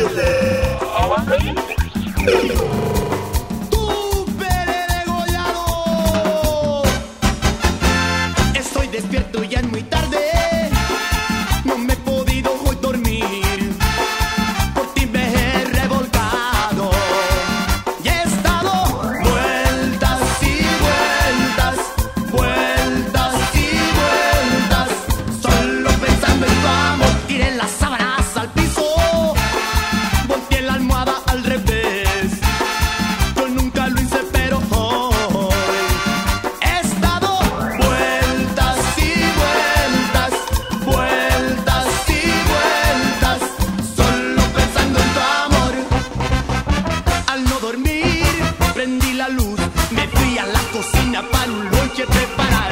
Chile. para un lonche preparar.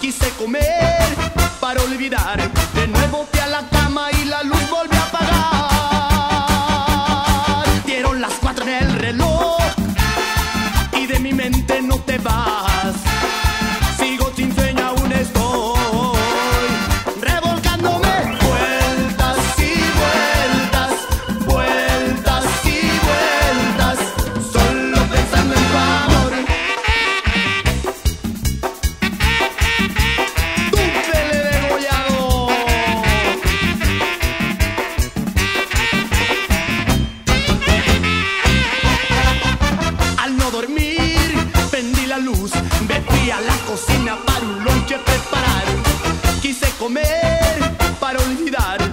Quise comer para olvidar dormir. Prendí la luz, me a la cocina para un lonche preparar. Quise comer para olvidar